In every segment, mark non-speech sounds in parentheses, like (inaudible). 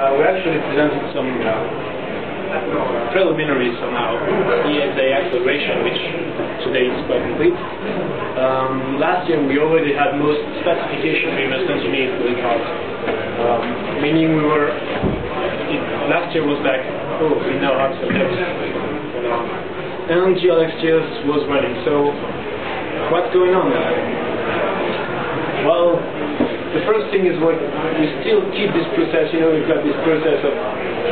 Uh, we actually presented some uh, preliminaries on our EXA acceleration, which today is quite complete. Um, last year we already had most specification we must engineer for the um, meaning we were, it, last year was like, oh, we how to test. And glxgears was running, so what's going on? Well, the first thing is what we still keep this process, you know, we've got this process of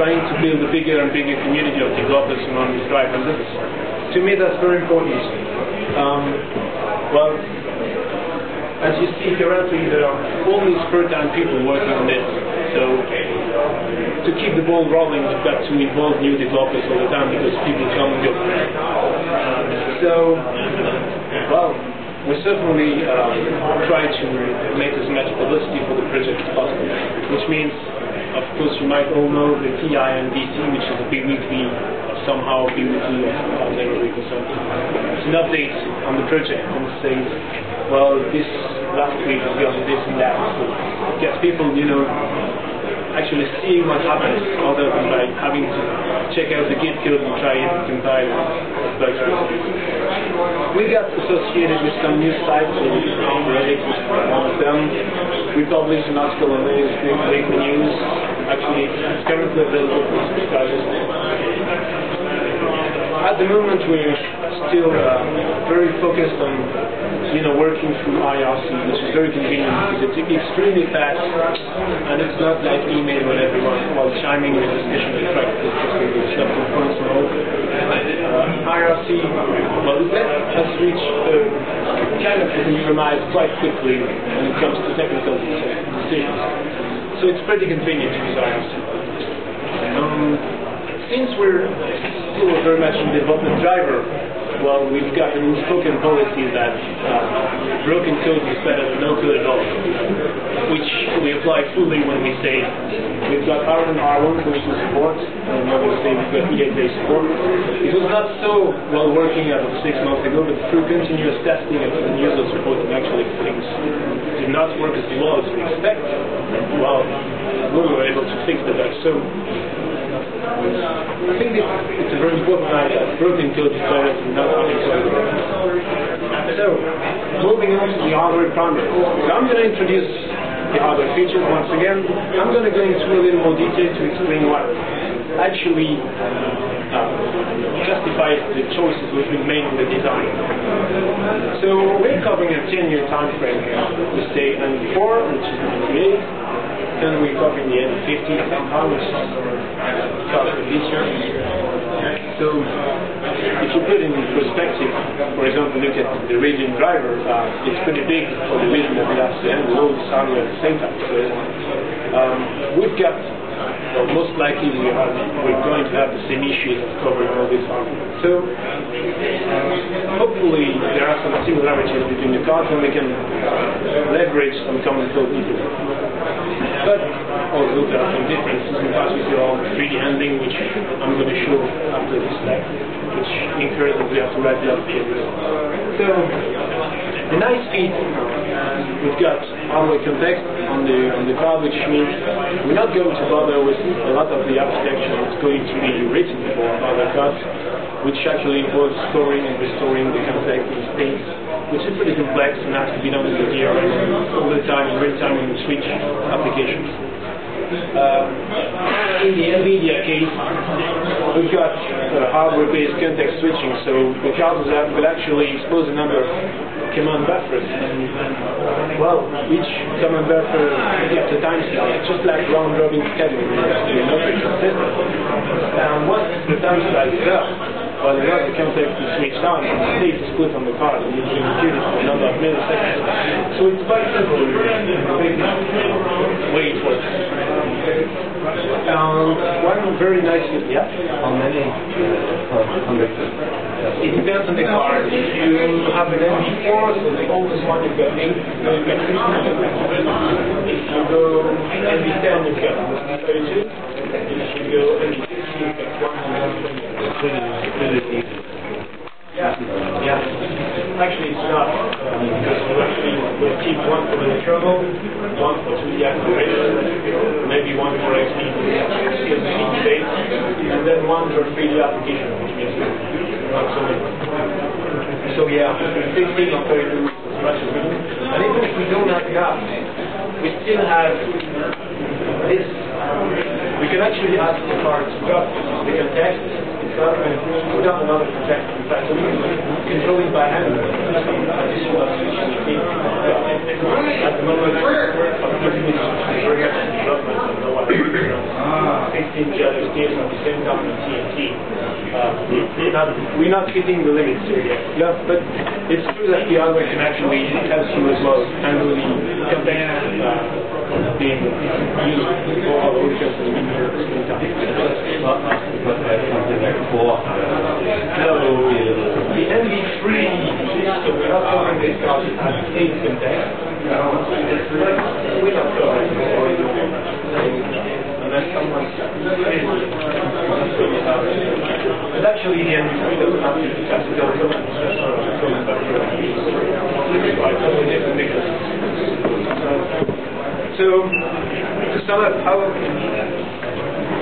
trying to build a bigger and bigger community of developers around this drive, and that's, to me that's very important. Um, well, as you see currently, there are all these first-time people working on this, so to keep the ball rolling, we've got to involve new developers all the time because people come and go. So, well, we certainly uh, try to make as much publicity for the project as possible, which means, of course, you might all know the TiNDC, which is a bi-weekly, somehow bi-weekly or somehow never week or something. It's an update on the project and says, well, this last week we got this and that. So it gets people, you know, actually seeing what happens other than by having to check out the Git code and try it and compile bugs. We got associated with some news sites Reddit, one of them. We published an article on Link News. Actually, it's currently available for subscribers. At the moment, we're still uh, very focused on you know, working through IRC, which is very convenient because it's extremely fast and it's not like email when everyone while chiming in a discussion to try to stuff from points. Uh, IRC, well, it lets us reach uh, kind of a compromise quite quickly when it comes to technical decisions. So it's pretty convenient to use IRC. Um, since we're still very much in development driver, well, we've got an unspoken policy that uh, broken code is better than no code at all, which we apply fully when we say we've got R1 R1 version support, and when we say we've got EXA support. It was not so well working as of six months ago, but through continuous testing and user support, and actually things did not work as well as we expect. Well, we were able to fix the bug. So I think it's, a very important fact that broken code is not code. So, moving on to the hardware primary. So I'm going to introduce the hardware features once again. I'm going to go into a little more detail to explain what actually uh, justifies the choices which we made in the design. So we're covering a 10-year time frame here. We say NV4, which is 98, then we're covering the NV50 somehow, which covered this year. So if you put in perspective, for example, look at the region driver, uh, it's pretty big for the region that we have to handle all the hardware at the same time. So um, we've got well, most likely we are, we're going to have the same issues of covering all this hardware. So hopefully there are some similarities between the cards and we can leverage some common code But although there are some differences in with 3D handling, which I'm going to show after this step, which that we have to write the application. So the nice feat, we've got hardware context on the on the card, which means we're not going to bother with a lot of the architecture that's going to be written for other cards, which actually involves storing and restoring the context in space, which is pretty complex and has to be done with the DRM the time in real time when we switch applications. Uh, in the NVIDIA case, we've got uh, hardware-based context switching, so the cards will actually expose a number of command buffers. And, well, each command buffer gets a timestamp, just like round-robin scheduling in an operating system. And once the timestamp is up, well, the other context is switched on, and the state is put on the card, and you can compute it for a number of milliseconds. So it's quite simple, the way it works. Um, one very nice, yeah. How many uh, conductors? It depends on the car. If you have an NV4, so the oldest one you've got 8, you've got 16. If you go NV10, you've got 32. If you go MV6, you've got 120. Yeah. Actually, it's not, um, will keep one for the one for 2D acceleration, maybe one for and then one for 3D application, not so yeah, 16 or 32 as much as we do. And even if we don't have gaps, we still have this. We can actually ask the card to drop the context itself and put down another context inside. So we can control it by hand. In. At the moment, I'm putting it very much in development. I don't know what 16 states at the same time in TNT. Uh, we're not hitting the limits here yet. Yeah, but it's true that the hardware can actually help you as well handle the context uh, being used for the NV3 system, we're not. We're not covering unless someone but actually the NV3 doesn't have to test it out. It's quite totally different mechanisms. So, to sum up, how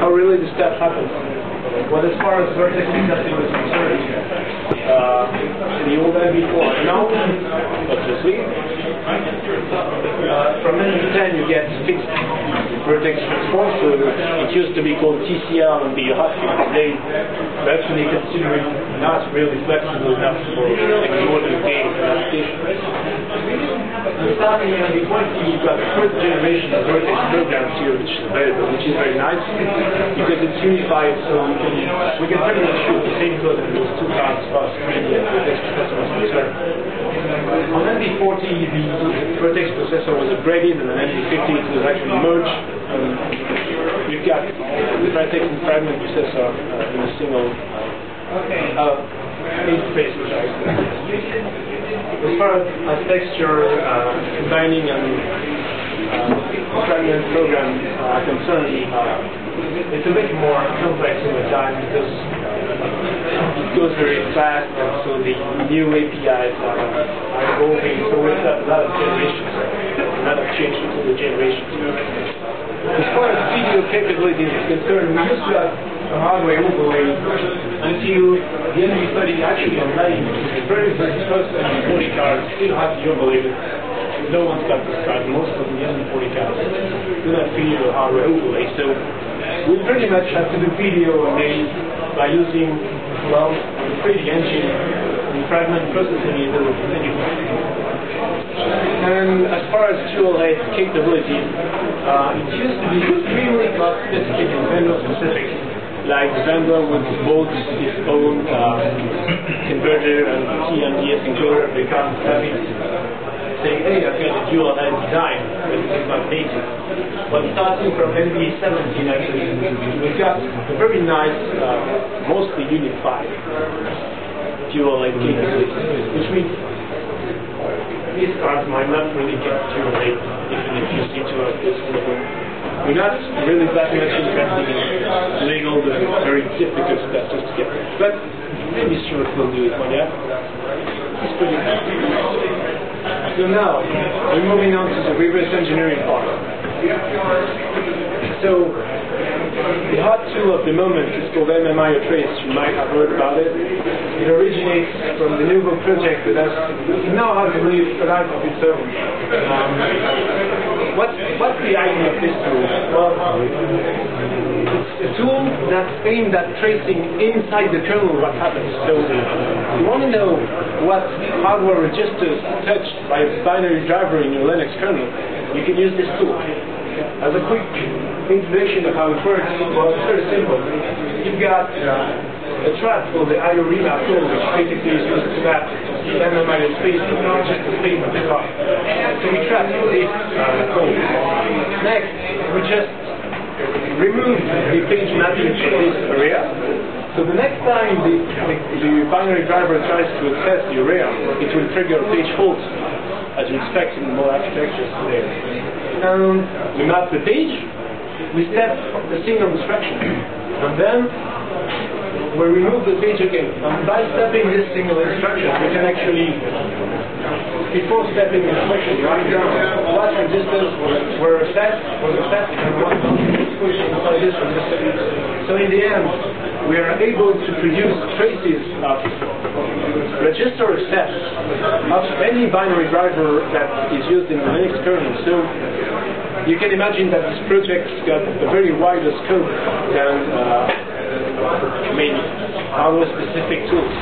how really the that happen? Well, as far as vertex testing is concerned, uh, the old NV4 now, obviously, uh, from NV10 you get fixed vertex response, so it used to be called TCR and be a hot. Today, we actually consider it not really flexible enough for and applications. Starting in NV20, you've got the first generation of vertex programs here, which is available, which is very nice because it's unified, so we can we can pretty much shoot the same code in those two cards as the vertex processor concerned. On NV40, the vertex processor was upgraded, and on NV50 it was actually merged. Um, we've got the vertex and fragment processor uh, in a single uh, interface, which as far as, as texture uh, combining and uh, fragment program are concerned, uh, it's a bit more complex over time because it goes very fast and so the new APIs are, are evolving. So we've got a lot of generations, a lot of change between the generations. As far as video capabilities is concerned, we used to have hardware overlay until the NV30 actually online. The very, first NV40 cars still have the but no one's got this card. Most of the NV40 cars do not a hardware overlay. So we pretty much have to do video made by using, well, the 3D engine and fragment processing is a and as far as dual rate capability, uh, it used to be extremely cost specific and vendor specific. Like vendor would bolt its own uh, converter and TMDS encoder because having saying, hey, I've got a dual rate design, but not basic. But starting from NV17 actually, we've got a very nice, uh, mostly unified dual capability, which means these cards might not really get too late, if you see to a physical We're not really that much interested in legal, the very difficult stuff just to get. But maybe will do it one day. It's pretty So now, we're moving on to the reverse engineering part. So, the hot tool of the moment is called MMIO Trace. You might have heard about it. It originates from the Nouveau project that has now has a really life of its own. Um, what's, what's the idea of this tool? Well, it's a tool that's aimed at tracing inside the kernel what happens. So, you want to know what hardware registers touched by a binary driver in your Linux kernel, you can use this tool. As a quick introduction of how it works, well, it's very simple. You've got uh, a trap called the IO remap tool, which basically is used to map the MMIO space, not just the space of the car. So we trap this uh, code. Next, we just remove the page mapping from this area. So the next time the, the, the binary driver tries to access the area, it will trigger a page fault, as you expect in more architectures today. And we map the page, we step a single instruction, and then we remove the page again. And by stepping this single instruction, we can actually before stepping into question, right down, what resistance were assessed, was assessed, and what inside this resistor. So in the end, we are able to produce traces of register steps of any binary driver that is used in the Linux kernel. So you can imagine that this project's got a very wider scope than uh, maybe our specific tools.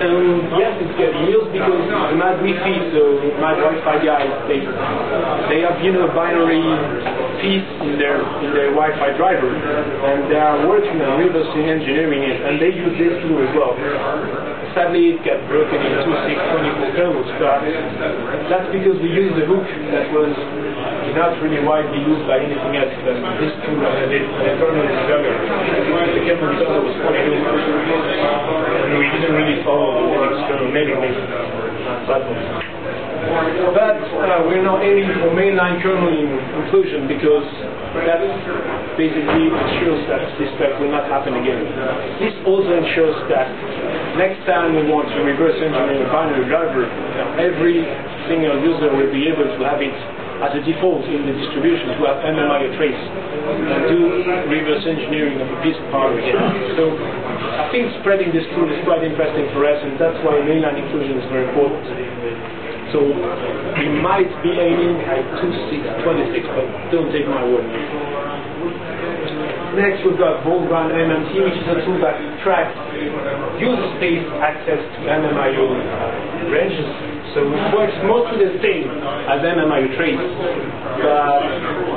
Um, yes, it's getting used because the MadWifi, so MadWifi guys, they they have you know binary piece in their in their Wi-Fi driver, and they are working on reversing engineering it, and they use this tool as well. Sadly, it got broken in 2624 kernels, but that's because we used the hook that was not really widely used by anything else than this tool and the kernel debugger. The debugger was 42, and we didn't really follow the kernel natively. But, but uh, we're now aiming for mainline kernel inclusion because that basically ensures that this step will not happen again. This also ensures that next time we want to reverse engineer a binary driver, every single user will be able to have it as a default in the distribution to have MMIO trace and do reverse engineering of a piece of hardware. So I think spreading this tool is quite interesting for us and that's why mainline inclusion is very important. So we might be aiming at 26, 26, but don't take my word. Next we've got Valgrind MMT, which is a tool that tracks user space access to MMIO ranges. So it works mostly the same as MMIO trace, but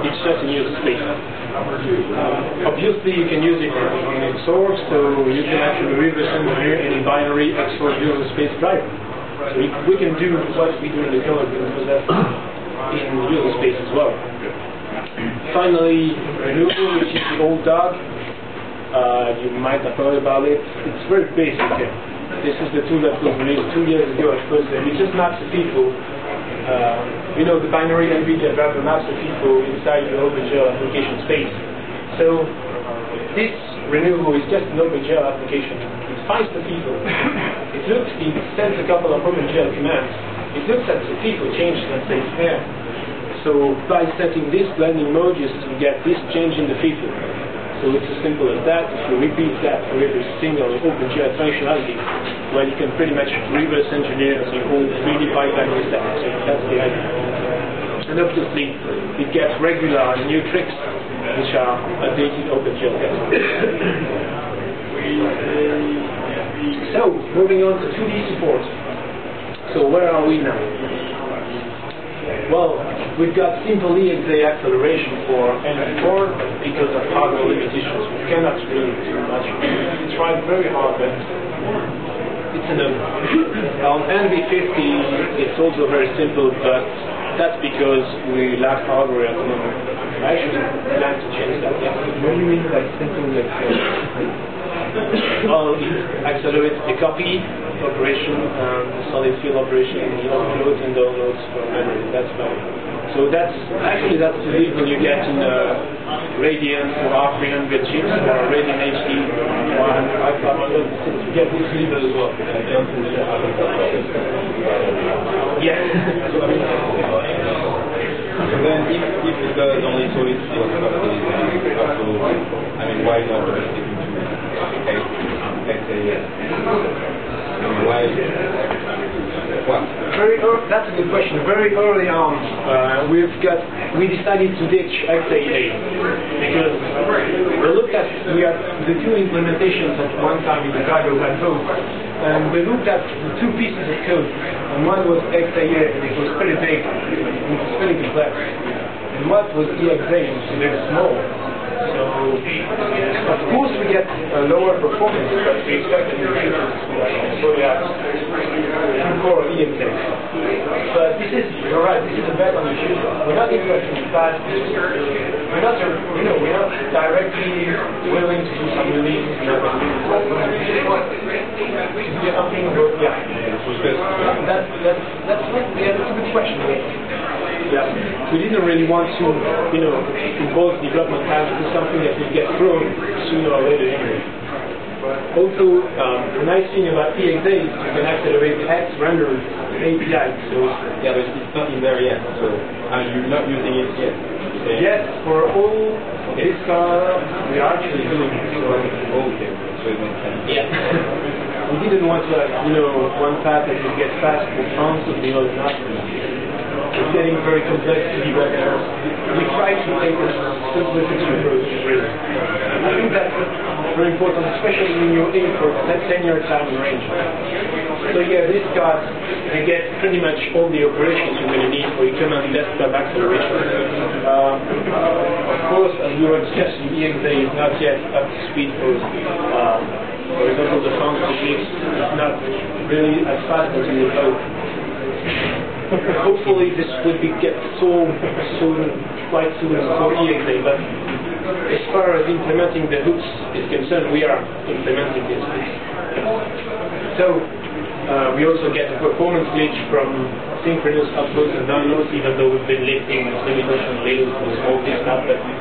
it's just in user space. Um, obviously you can use it the source, so you can actually reverse engineer any binary XOR user space driver. So we, we can do what we do in the can do that in user space as well. Finally, Renouveau, which is the old dog. Uh, you might have heard about it. It's very basic. This is the tool that was released two years ago at first, and it just maps the people. Uh, you know, the binary NVIDIA driver maps the people inside the OpenGL application space. So this renouveau is just an OpenGL application. It finds the people. it looks, it sends a couple of OpenGL commands. It looks at the people changes and says, yeah, so by setting this blending mode, you get this change in the feature. So it's as simple as that. If you repeat that for every single OpenGL functionality, well, you can pretty much reverse engineer the whole 3D pipeline that. So that's the idea. And obviously, it gets regular new tricks, which are updated OpenGL (coughs) So, moving on to 2D support. So where are we now? Well, we've got simple EXA acceleration for NV4 because of hardware limitations. We cannot really do much. We tried very hard, but it's no. On NV50, it's also very simple, but that's because we lack hardware at the moment. I actually plan to change that. What do you mean by simple well, (coughs) it accelerates the copy operation and the solid field operation the uploads and downloads from memory. That's it. So that's actually that's the level you get in uh, Radeon for R300 chips or Radeon HD 100. I you get this level as well. Yeah. (laughs) So then if, if it does only solid field copy, I mean why not sticking to XAA? I mean why what? Very early, that's a good question. Very early on, uh, we've got we decided to ditch XAA because we looked at we had the two implementations at one time in the Chicago had and we looked at the two pieces of code, and one was XAA and it was pretty big, it was pretty complex, and what was EXA, which is very small. So, of course, we get a lower performance, but we expect in the future. So, yeah, core EXA. You're right, this is a bet on the future. We're not interested in fast. We're not, you know, we're not directly willing to do some to do something, yeah. That's, that's, that's, yeah, that's a good question. Yeah. We didn't really want to, you know, involve development time into something that will get thrown sooner or later anyway. Also, um, the nice thing about EXA is you can accelerate XRender API. So Yeah, but it's not in there yet, so and you're not using it yet. Yeah. yes, for all this car, we are actually doing it. So Okay, so it makes sense. yeah. (laughs) we didn't want to, like, you know, one path that will get fast for France and the other not. It's getting very complex to debug errors. We try to take a simplicity approach, really. I think that's very important, especially when you aim for 10-year time range. So yeah, this card, they get pretty much all the operations you're going to need for command desktop acceleration. Um, of course, as we were discussing, EXA is not yet up to speed for, um, for example, the techniques is not really as fast as you would hope. Hopefully this would be get solved soon, quite soon for EXA, but as far as implementing the hooks is concerned, we are implementing this. So, uh, we also get a performance glitch from synchronous uploads and downloads, even though we've been lifting the limitation lately for small disk now, but we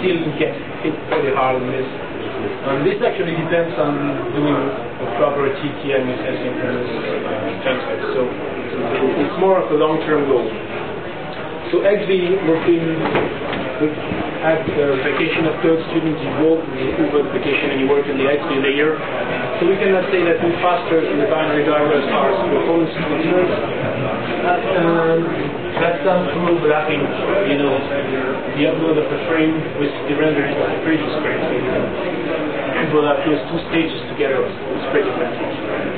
still get hit pretty hard on this. And this actually depends on doing a proper TTM with asynchronous uh, transfer. So it's more of a long-term goal. So XV, we've been, we've had uh, vacation of third students involved in the Uber vacation and you work in the XV layer. So we cannot say that we're faster than the binary far as performance is concerned. Um, that's done through overlapping, you know, the upload of the frame with the rendering of the previous frame. You can those two stages together. It's pretty fast.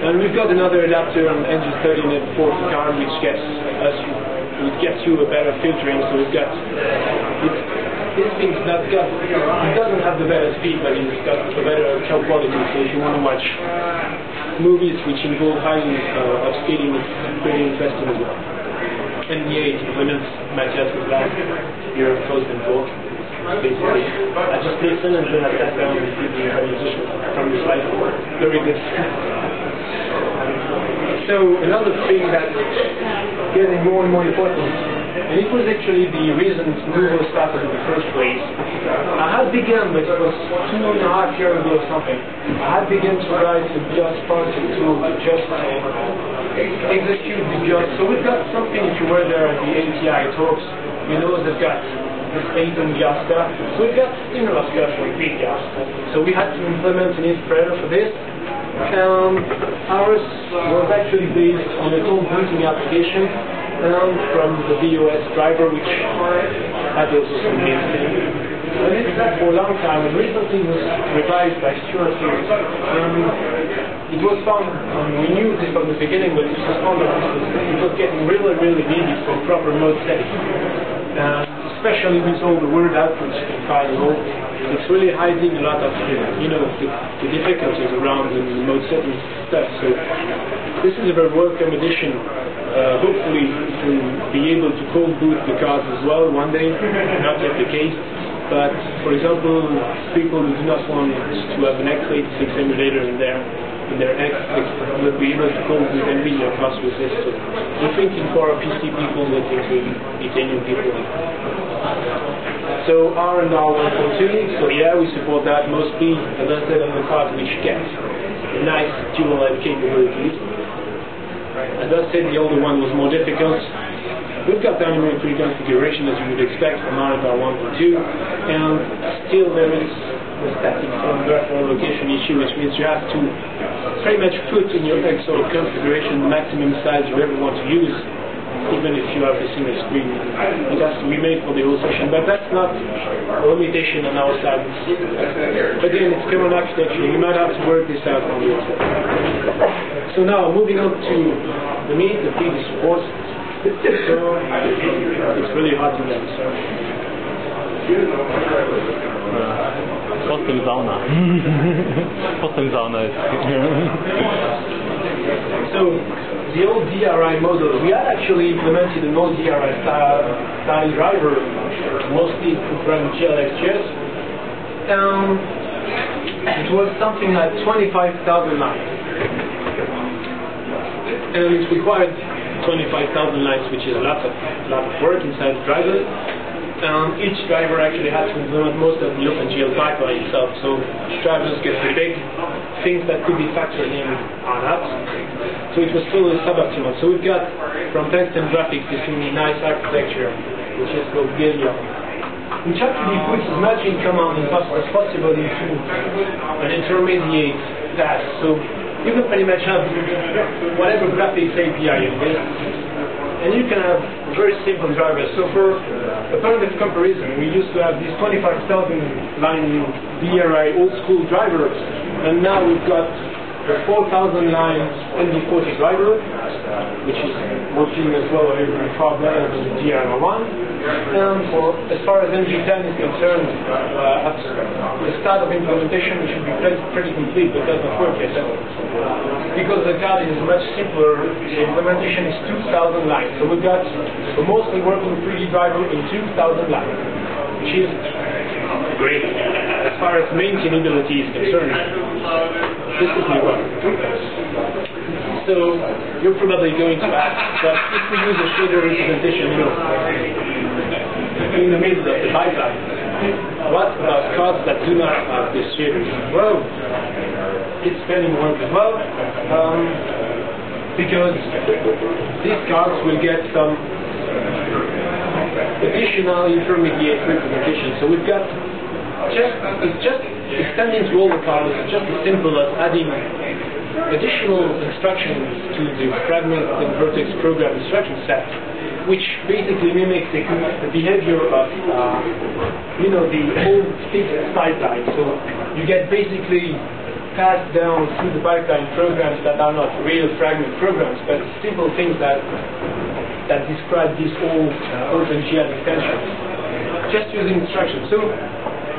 And we've got another adapter on engine 30 net 40 card which gets us which gets you a better filtering. So we've got this thing's not got it doesn't have the better speed but it's got a better color quality. So if you want to watch movies which involve highly uh, upscaling it's pretty interesting as well. And yeah, it implements Matthias's last year of closed and talk. Basically, I just listen and then I sat down and did the transition from the slide. Very good. (laughs) so another thing that's getting more and more important, it was actually the reason Nouveau started in the first place. I had begun, but it was two and a half years ago or something. I had begun to write a BIOS project to just uh, execute the BIOS. So we've got something, if you were there at the ATI talks, you know they've got the state and BIOS stuff. So we've got similar stuff for repeat BIOS. So we had to implement an interpreter for this. Um, ours was actually based on a home booting application um, from the BOS driver, which had also. And this for a long time, and recently was revised by Stuart. Um, it was found, um, we knew this from the beginning, but it was found that it was, it was getting really, really needed for proper mode setting. Uh, especially with all the word outputs you can and all, it's really hiding a lot of, you know, the, the difficulties around the mode setting stuff. So this is a very welcome addition, uh, hopefully to be able to cold boot the cars as well one day, not yet the case. But for example, people who do not want to have an x86 emulator in their in their X will be able to cope with NVIDIA cars with this. So we're thinking for our PC people, we're thinking Italian people. So R and R 1.2, so yeah, we support that mostly, as I said, on the card which gets nice dual capabilities. As I said, the older one was more difficult. We've got dynamic reconfiguration as you would expect from R and R 1.2, and still there is the static firmware location issue, which means you have to pretty much put in your XOR configuration the maximum size you ever want to use, even if you have a single screen. It has to be made for the whole session, but that's not a limitation on our side. Again, it's common architecture. You might have to work this out on yourself. So now, moving on to the meat, the PD support. So, it's really hard to get. So. Postępzona. Postępzona jest. So the old DRI model, we had actually implemented an old DRI style, style driver, mostly to run glxgears. Um, it was something like 25,000 lines. And it required 25,000 lines, which is a lot of, lot of work inside the driver. Um, each driver actually has to implement most of the OpenGL pipeline itself, so drivers get the big things that could be factored in on not. So it was totally suboptimal. So we've got from Tungsten Graphics this really nice architecture, which is called Gallium. Which actually puts as much in command as possible into an intermediate task. So you can pretty much have whatever graphics API you need, and you can have very simple drivers. So for a point comparison, we used to have these 25,000 line DRI old school drivers, and now we've got the 4,000 line NV40 driver, which is working as well even far better than the DRI1. And for, as far as NV10 is concerned, uh, at the start of implementation, it should be pretty, pretty complete, but doesn't work yet. Because the card is much simpler, the implementation is 2,000 lines. So we've got a mostly working 3D driver in 2,000 lines, which is great. As far as maintainability is concerned, this is one. So you're probably going to ask, but if we use a shader representation, you know, in the middle of the pipeline, what about cards that do not have this shader? Well, it's fairly one as well, um, because these cards will get some additional intermediate representation. So we've got just it's just extending to all the cards. It's just as simple as adding additional instructions to the fragment and vertex program instruction set, which basically mimics the, the behavior of, uh, you know, the old fixed pipeline. So you get basically passed down through the pipeline programs that are not real fragment programs, but simple things that that describe these old uh, OpenGL extensions, just using instructions. So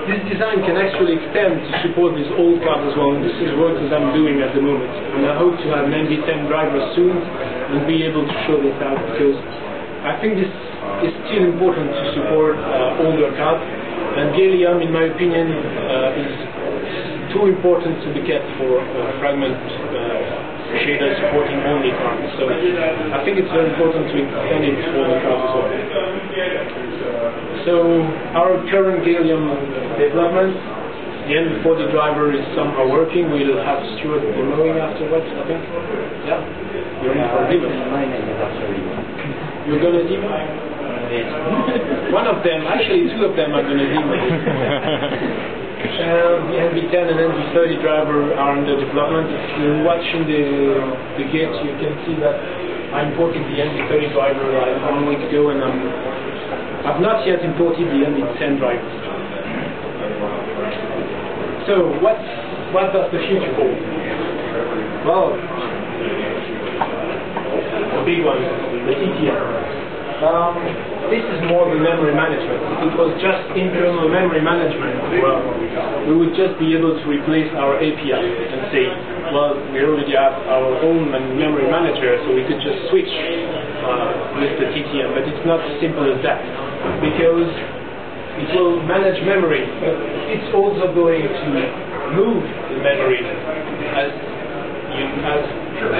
this design can actually extend to support these old cards as well, this is work that I'm doing at the moment. And I hope to have an NV10 driver soon and be able to show this out because I think this is still important to support uh, older cards. And Gallium, in my opinion, uh, is too important to be kept for uh, fragment uh, shader supporting only cards. So I think it's very important to extend it for the cards as well. So our current Gallium development, the NV40 driver is somehow working. We'll have Stuart demoing afterwards, I think. Yeah? You're in for demo. You're going to demo? One of them, actually two of them are going to demo. Um, the NV10 and NV30 driver are under development. If you're watching the, the gates, you can see that I imported the NV30 driver like one week ago and I'm, I've not yet imported the NV10 drivers. So what, what does the future hold? Well, the big one, the TTM. Um, this is more the memory management. If it was just internal memory management, well, we would just be able to replace our API and say, well, we already have our own memory manager, so we could just switch uh, with the TTM. But it's not as simple as that, because it will manage memory, but it's also going to move the memory as you, as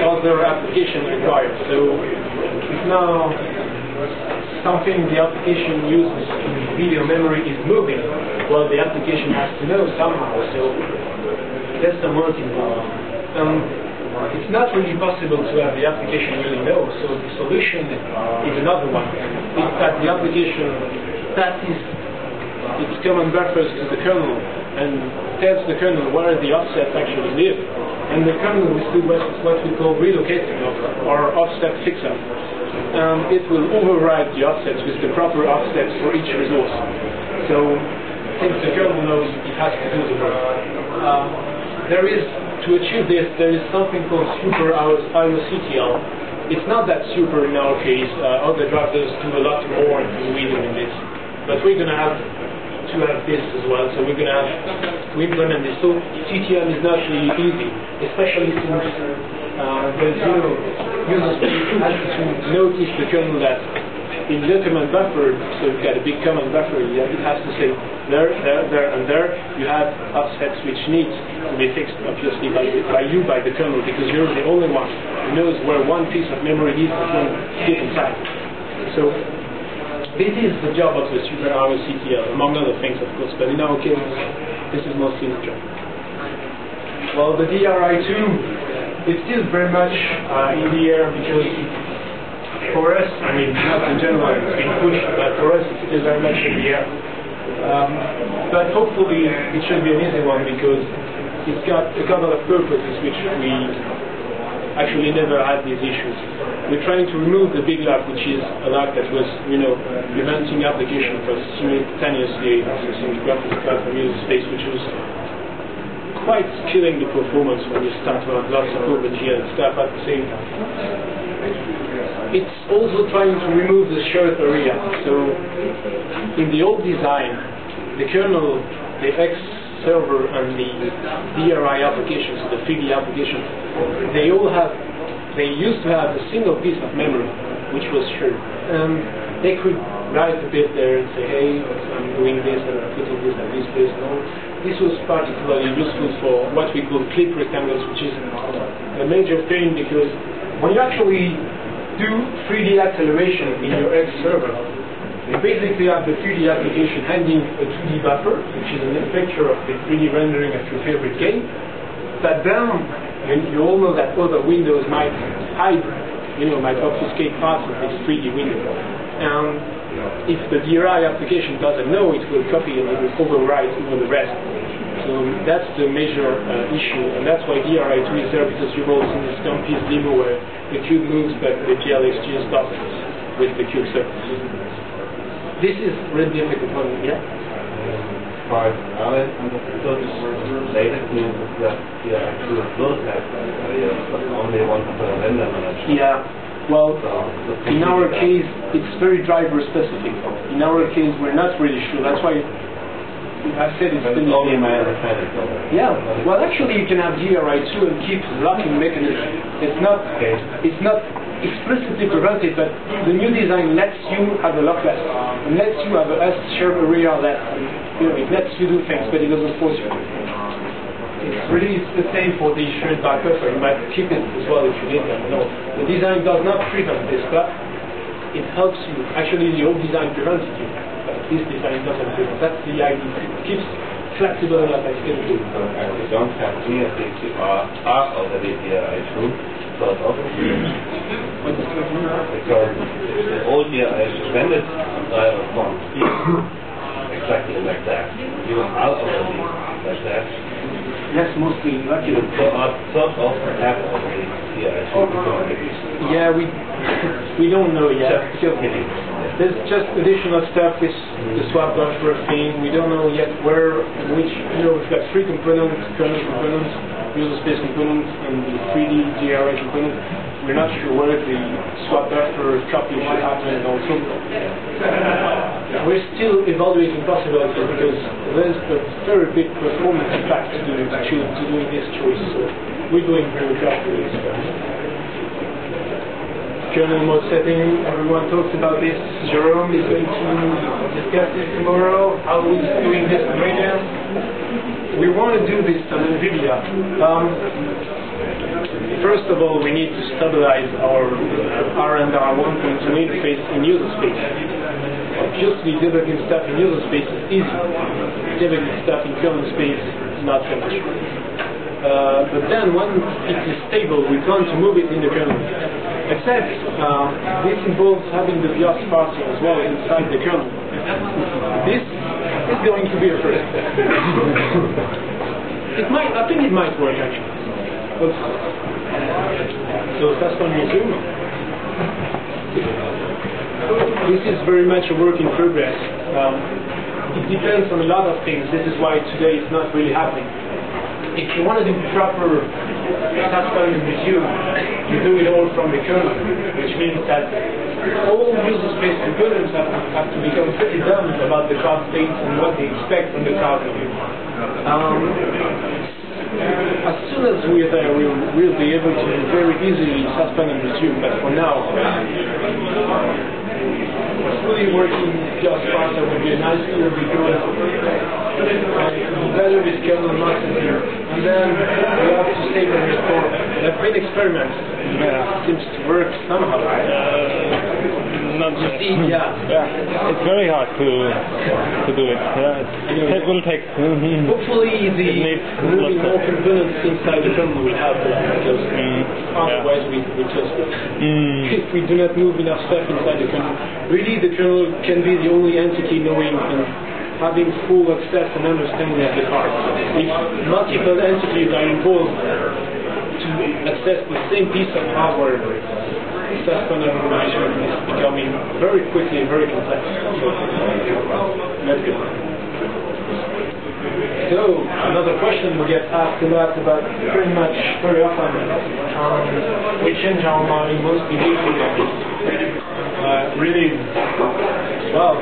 other application requires. So it's now something the application uses video memory is moving, well, the application has to know somehow. So there's some work involved. Um, it's not really possible to have the application really know, so the solution is another one. It's that the application passes its common buffers to the kernel and tells the kernel where the offsets actually live. And the kernel will do what we call relocating or offset fixer um, it will override the offsets with the proper offsets for each resource. So since the kernel knows it has to do the work. Um, there is, to achieve this, there is something called super IOCTL. It's not that super in our case. Uh, other drivers do a lot more than we do in this. But we're going to have to have this as well. So we're going to have to implement this. So TTM is not really easy, especially since uh, there's no user space has to notice the kernel that in the command buffer, so you've got a big command buffer, it has to say there, there, there, and there, you have offsets which need to be fixed, obviously, by, by you, by the kernel, because you're the only one who knows where one piece of memory is at one given time. So this is the job of the super IOCTL, among other things, of course, but in our case, this is mostly the job. Well, the DRI2 is still very much uh, in the air because for us, I mean, not in general, it's been pushed, but for us, it's still very much in the air. Um, but hopefully, it should be an easy one because it's got a couple of purposes which we actually never had these issues. We're trying to remove the big lock, which is a lock that was, you know, preventing application for simultaneously accessing graphics card from user space, which was quite killing the performance when you start to have lots of OpenGL and stuff at the same time. It's also trying to remove the shared area. So in the old design, the kernel, the X server and the DRI applications, the 3D applications, they all have, they used to have a single piece of memory, which was shared. Um, they could write a bit there and say, hey, I'm doing this and I'm putting this at this place. No, this was particularly useful for what we call clip rectangles, which is a major thing because when you actually do 3D acceleration in your X server, you basically have the 3D application handing a 2D buffer, which is a picture of the 3D rendering of your favorite game. But then, you, you all know that other windows might hide, you know, might obfuscate parts of this 3D window. And if the DRI application doesn't know, it will copy and it will overwrite over the rest. So that's the major uh, issue, and that's why DRI2 is there, because you've all seen this Compiz demo where the cube moves, but the GLXG stops with the cube surface this is really difficult one, yeah? But I understood later to that yeah, to will have uh, only one vendor manager. Yeah. Well, in our case, it's very driver specific. In our case, we're not really sure. That's why I said it's still only my understanding. Yeah. Well, actually, you can have DRI2 and keep locking mechanism. It's not. Okay. It's not explicitly prevented, but the new design lets you have a lockless, lets you have a S shared area that you know, it lets you do things, but it doesn't force you. It's really it's the same for the shared back buffer. You might keep it as well if you need them. No, the design does not prevent this, but it helps you. Actually, the old design prevented you, design doesn't prevent. That's the idea. It keeps flexible I can do. I don't have clear things are already here, I should sort of. Because the old year I suspended driver from exactly like that. You are already like that. Yes, mostly lucky. So I sort of have already here Yeah, we we don't know yet. Just kidding. There's just additional stuff with the swap buffer thing. We don't know yet where, which, you know, we've got three components, kernel components, user space components, and the 3D DRI component. We're not sure where the swap buffer copy should happen and also. We're still evaluating possibilities because there's a very big performance impact to, to, to doing this choice. So we're doing very carefully kernel mode setting. Everyone talks about this. Jerome is going to discuss this tomorrow. How he's doing this in Radeon. We want to do this on NVIDIA. Um, first of all, we need to stabilize our R and R 1.2 interface in user space. Obviously, debugging stuff in user space is easy. Debugging stuff in kernel space is not so much. Uh, but then when it is stable, we plan to move it in the kernel. Except uh, this involves having the BIOS parsing as well inside the kernel. This is going to be a first. (laughs) it might, I think it might work actually. But, so that's on resume. This is very much a work in progress. Um, it depends on a lot of things. This is why today it's not really happening. If you want to do proper Satisfying the resume, you do it all from the kernel, which means that all user space components have, have to become pretty dumb about the card states and what they expect from the view. Um, as soon as we're there, we'll, be able to very easily suspend and resume, but for now, we're fully working just parser would be a nice tool because uh, better with kernel master here. And then we have to save and restore. Have been experiments. Uh, seems to work somehow. Uh, not You see, yeah. Yeah, it's very hard to to do it. Yeah, it will take. (laughs) Hopefully the moving more components inside the kernel will help a lot because Mm, otherwise we, we just Mm. if we do not move enough stuff inside the kernel, really the kernel can be the only entity knowing and having full access and understanding of the card. If multiple entities are involved to access the same piece of hardware, suspend information is becoming very quickly very complex. So, another question we get asked a lot about pretty much very often. Um, we change our mind most behavior. Uh, really, well,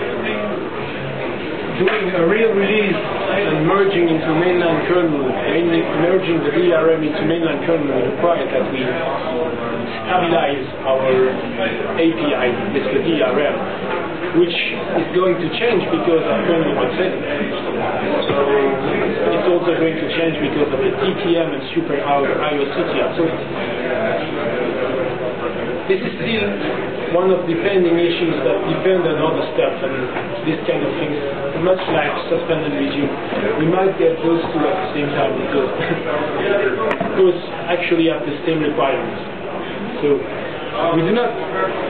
doing a real release and merging into mainline kernel, merging the DRM into mainline kernel will require that we stabilize our API with the DRM, which is going to change because of kernel proximity. So it's also going to change because of the TTM and super IO CTL. So this is still one of the pending issues that depend on other stuff and this kind of things, much like suspend and resume. We might get those two at the same time because those actually have the same requirements. So we do not,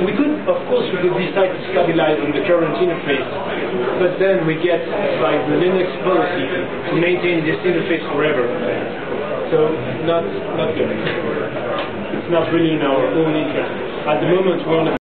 we could, of course, we could decide to stabilize on the current interface, but then we get like the Linux policy to maintain this interface forever. So not, not good. It's not really in our own interest. At the moment, we to